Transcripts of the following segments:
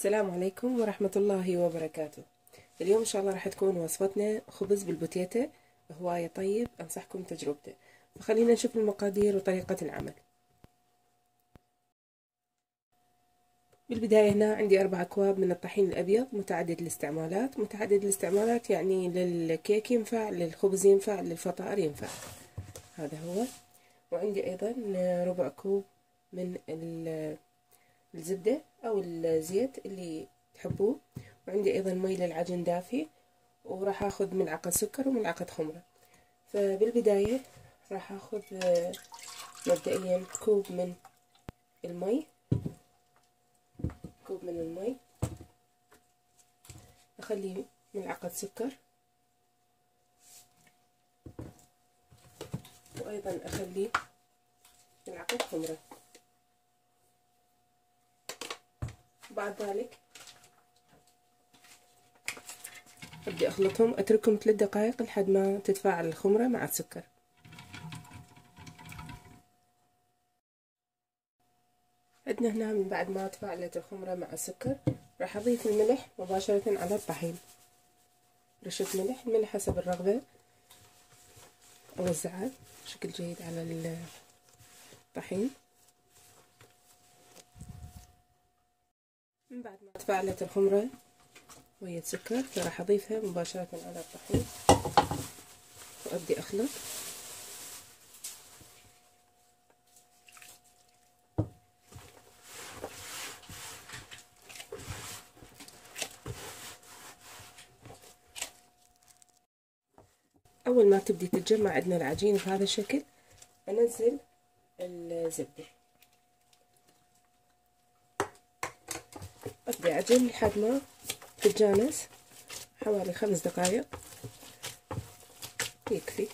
السلام عليكم ورحمة الله وبركاته. اليوم إن شاء الله راح تكون وصفتنا خبز بالبوتيتا هواية طيب أنصحكم تجربته فخلينا نشوف المقادير وطريقة العمل. بالبداية هنا عندي أربع أكواب من الطحين الأبيض متعدد الاستعمالات. متعدد الاستعمالات يعني للكيك ينفع للخبز ينفع للفطائر ينفع. هذا هو. وعندي أيضا ربع كوب من الزبدة. أو الزيت اللي تحبوه. وعندي أيضا مي للعجن دافي وراح أخذ ملعقة سكر وملعقة خمرة. فبالبداية راح أخذ مبدئيا كوب من المي. كوب من المي. أخلي ملعقة سكر. وأيضا أخلي ملعقة خمرة. بعد ذلك. أبدي أخلطهم أتركهم ثلاث دقائق لحد ما تتفاعل الخمرة مع السكر. عندنا هنا من بعد ما تفاعلت الخمرة مع السكر. راح أضيف الملح مباشرة على الطحين. رشة ملح الملح حسب الرغبة. أوزعها بشكل جيد على الطحين. من بعد ما تفاعلت الخمرة وهي السكر فراح أضيفها مباشرة على الطحين. وأبدي أخلط. أول ما تبدي تتجمع عندنا العجين بهذا الشكل أنزل الزبدة. أبدي أعجن لحد ما تتجانس حوالي خمس دقايق. يكفي.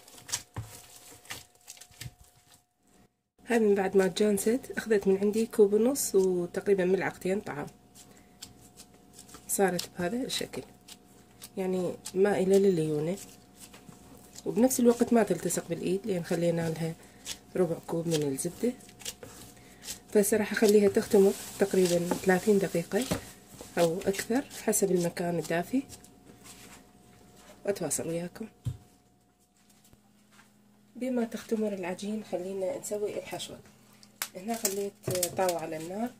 هذا من بعد ما تجانست أخذت من عندي كوب ونص وتقريبا ملعقتين طعام. صارت بهذا الشكل. يعني مائلة لليونة. وبنفس الوقت ما تلتصق بالإيد لأن خلينا لها ربع كوب من الزبدة. فهسه راح أخليها تختمر تقريبا ثلاثين دقيقة أو أكثر حسب المكان الدافي. وأتواصل وياكم. بما تختمر العجين خلينا نسوي الحشوة. هنا خليت طاوة على النار.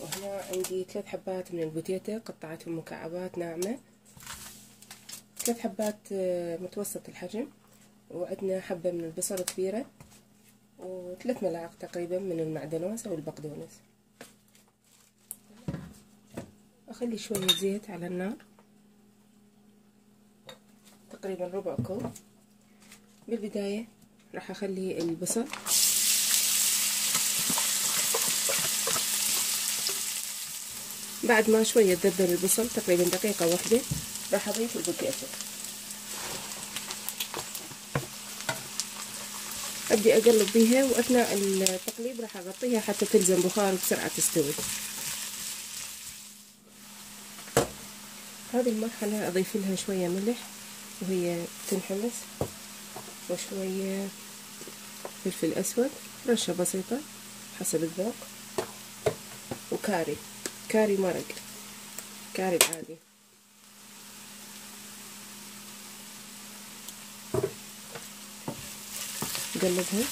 وهنا عندي ثلاث حبات من البوتيتا قطعتهم مكعبات ناعمة. ثلاث حبات متوسط الحجم. وعندنا حبة من البصل كبيرة. وثلاث ملاعق تقريبا من المعدنوس أو البقدونس. أخلي شوية زيت على النار. تقريبا ربع كوب. بالبداية راح أخلي البصل. بعد ما شوية تذبل البصل تقريبا دقيقة واحدة راح أضيف البوتيتو أبدي أقلب بيها وأثناء التقليب راح أغطيها حتى تلزم بخار بسرعة تستوي. هذه المرحلة أضيف لها شوية ملح وهي تنحمس وشوية فلفل أسود رشة بسيطة حسب الذوق وكاري. كاري مرق. كاري العادي اقلبها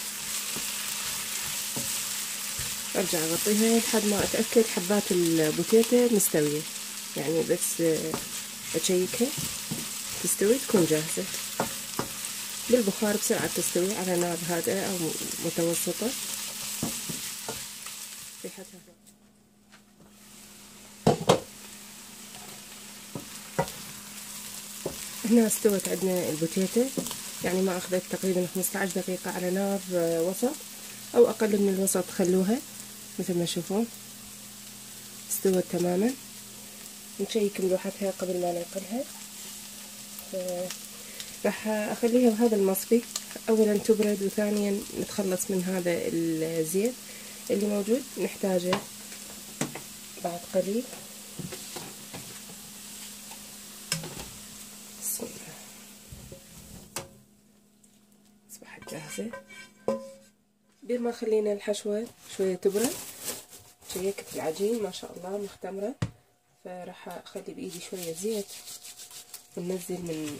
أرجع أغطيها لحد ما أتأكد حبات البوتيتا مستوية. يعني بس أشيكها. تستوي تكون جاهزة. بالبخار بسرعة تستوي على نار هادئة أو متوسطة. ريحتها. هنا استوت عندنا البوتيتا. يعني ما أخذت تقريبا 15 دقيقة على نار وسط أو أقل من الوسط خلوها مثل ما تشوفون. استوت تماما. نشيك ملوحتها قبل ما ننقلها راح أخليها بهذا المصفي. أولا تبرد وثانيا نتخلص من هذا الزيت اللي موجود. نحتاجه بعد قليل. بما خلينا الحشوة شوية تبرد. شيكت العجين ما شاء الله مختمرة. فراح أخلي بإيدي شوية زيت وننزل من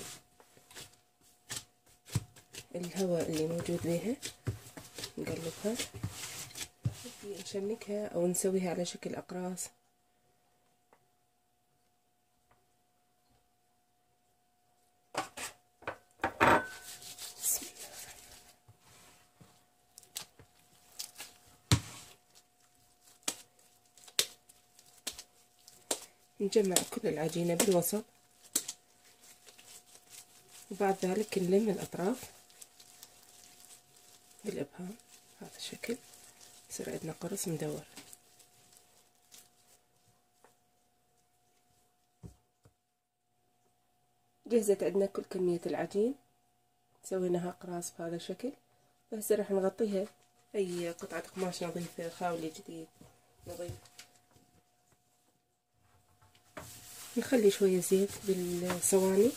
الهواء اللي موجود بيها. نقلبها. نشنكها أو نسويها على شكل أقراص. نجمع كل العجينة بالوسط. وبعد ذلك نلم الأطراف بالإبهام. هذا الشكل. يصير عندنا قرص مدور. جهزت عندنا كل كمية العجين. سويناها أقراص بهذا الشكل. فهسه راح نغطيها. أي قطعة قماش نظيفة خاولي جديد نظيف. نخلي شوية زيت بالصواني.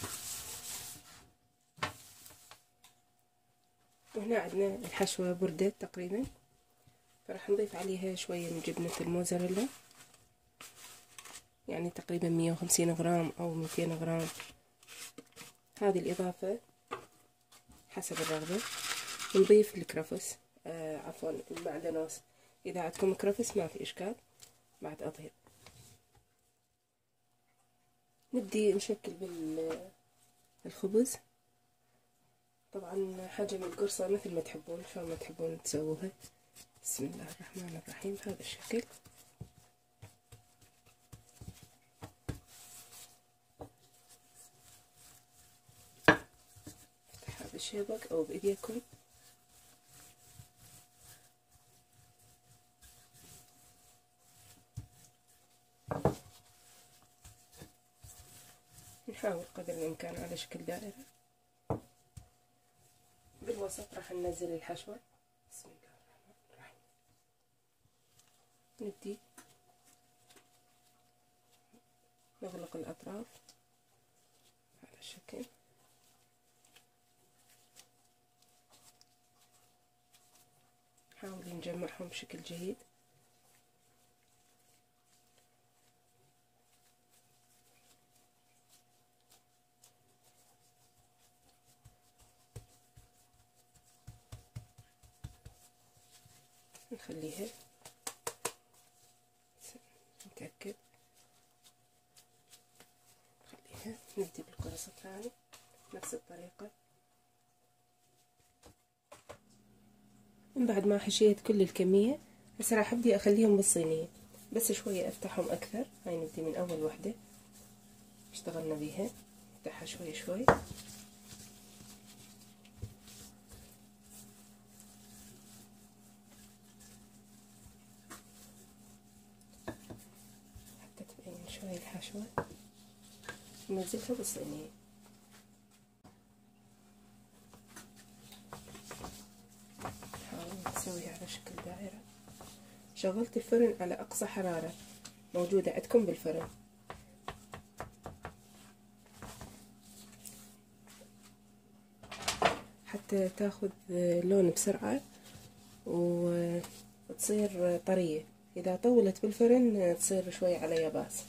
وهنا عندنا الحشوة بردت تقريبا. فراح نضيف عليها شوية من جبنة الموزاريلا. يعني تقريبا مية وخمسين غرام أو ميتين غرام. هذه الإضافة حسب الرغبة. نضيف الكرفس. آه عفوا المعدنوس. إذا عندكم كرفس ما في إشكال. بعد أضيف نبدي نشكل بالخبز طبعا حجم القرصة مثل ما تحبون شلون ما تحبون تسووها. بسم الله الرحمن الرحيم بهذا الشكل. افتحها بالشيبك أو بإيديكم. نحاول قدر الإمكان على شكل دائرة. بالوسط راح ننزل الحشوة. بسم الله الرحمن الرحيم. نبدي نغلق الأطراف على الشكل. نحاول نجمعهم بشكل جيد. نخليها. نتأكد نخليها. نبدي بالقرص الثاني نفس الطريقة. من بعد ما حشيت كل الكمية هسه راح ابدي أخليهم بالصينية. بس شوية أفتحهم أكثر. هاي نبدي من أول وحدة. اشتغلنا بيها. نفتحها شوي شوي. شوي الحشوة ننزلها بالصينية نحاول نسويها على شكل دائرة. شغلت الفرن على أقصى حرارة موجودة عندكم بالفرن. حتى تاخذ لون بسرعة وتصير طرية. إذا طولت بالفرن تصير شوي على يباس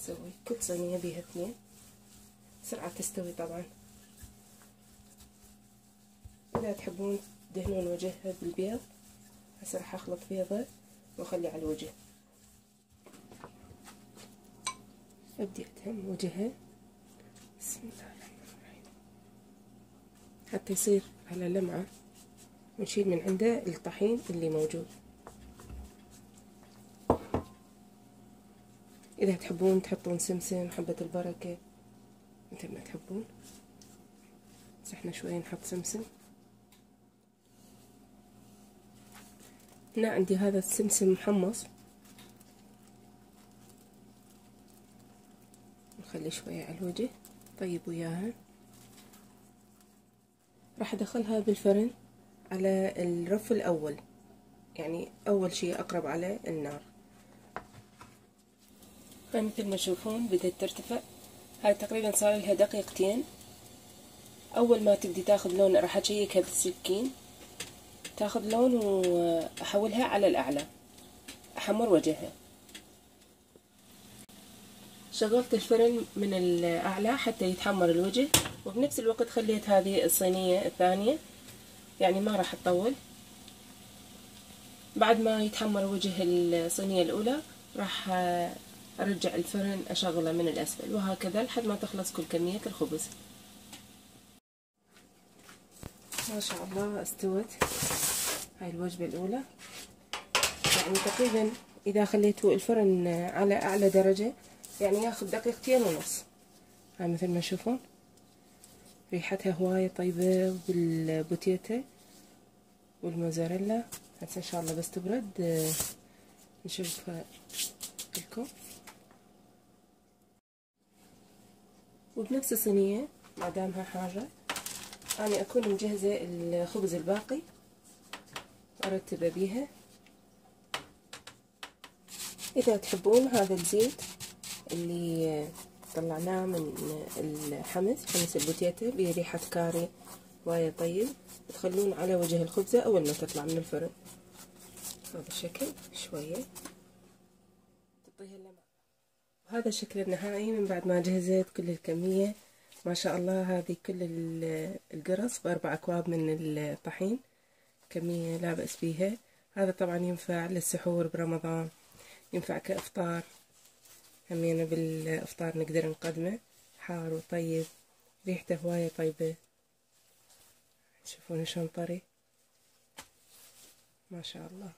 نسوي كل صينية بيها اثنين. بسرعة تستوي طبعا. إذا تحبون تدهنون وجهها بالبيض هسه راح أخلط بيضة وأخلي على الوجه. أبدي أدهن وجهها بسم الله الرحمن الرحيم. حتى يصير على لمعة ونشيل من عنده الطحين اللي موجود. إذا تحبون تحطون سمسم حبة البركة. مثل ما تحبون؟ بس إحنا شوية نحط سمسم. هنا عندي هذا السمسم محمص. نخلي شوية على الوجه. طيب وياها. راح أدخلها بالفرن على الرف الأول. يعني أول شيء أقرب على النار. فمثل ما تشوفون بدأت ترتفع. هاي تقريبا صار لها دقيقتين. أول ما تبدي تاخذ لون راح أشيكها بالسكين. تاخذ لون وأحولها على الأعلى. أحمر وجهها. شغلت الفرن من الأعلى حتى يتحمر الوجه وبنفس الوقت خليت هذه الصينية الثانية. يعني ما راح تطول. بعد ما يتحمر وجه الصينية الأولى راح أرجع الفرن أشغله من الأسفل وهكذا لحد ما تخلص كل كمية الخبز. ما شاء الله استوت هاي الوجبة الأولى. يعني تقريبا إذا خليتوا الفرن على أعلى درجة يعني ياخذ دقيقتين ونص. هاي مثل ما تشوفون ريحتها هواية طيبة بالبوتيتا والموزاريلا. هسه إن شاء الله بس تبرد. نشوفها لكم. وبنفس الصينية ما دامها حارة أنا أكون مجهزة الخبز الباقي وأرتبه بيها. إذا تحبون هذا الزيت اللي طلعناه من الحمص حمص البوتيتا بيه ريحة كاري وايد طيب. تخلون على وجه الخبزة أول ما تطلع من الفرن. هذا الشكل شوية. وهذا الشكل النهائي من بعد ما جهزت كل الكمية. ما شاء الله هذه كل القرص بأربع أكواب من الطحين كمية لا بأس بيها. هذا طبعا ينفع للسحور برمضان ينفع كإفطار. همينة بالإفطار نقدر نقدمه. حار وطيب ريحته هواية طيبة. تشوفون شلون طري. ما شاء الله.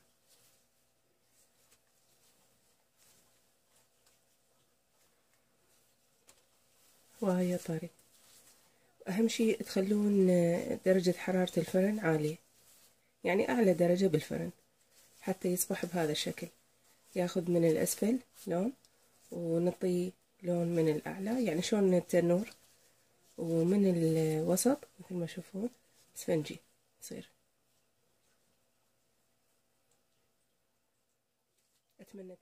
وهي طري. أهم شي تخلون درجة حرارة الفرن عالية. يعني أعلى درجة بالفرن حتى يصبح بهذا الشكل. ياخذ من الأسفل لون ونطي لون من الأعلى. يعني شلون التنور ومن الوسط مثل ما تشوفون اسفنجي يصير. أتمنى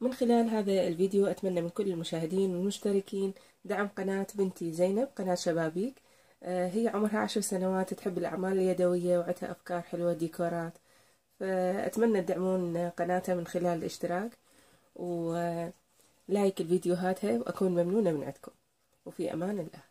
من خلال هذا الفيديو أتمنى من كل المشاهدين والمشتركين دعم قناة بنتي زينب قناة شبابيك. آه، هي عمرها عشر سنوات تحب الأعمال اليدوية وعندها أفكار حلوة ديكورات. فأتمنى تدعمون قناتها من خلال الاشتراك ولايك الفيديوهاتها وأكون ممنونة من عندكم. وفي أمان الله.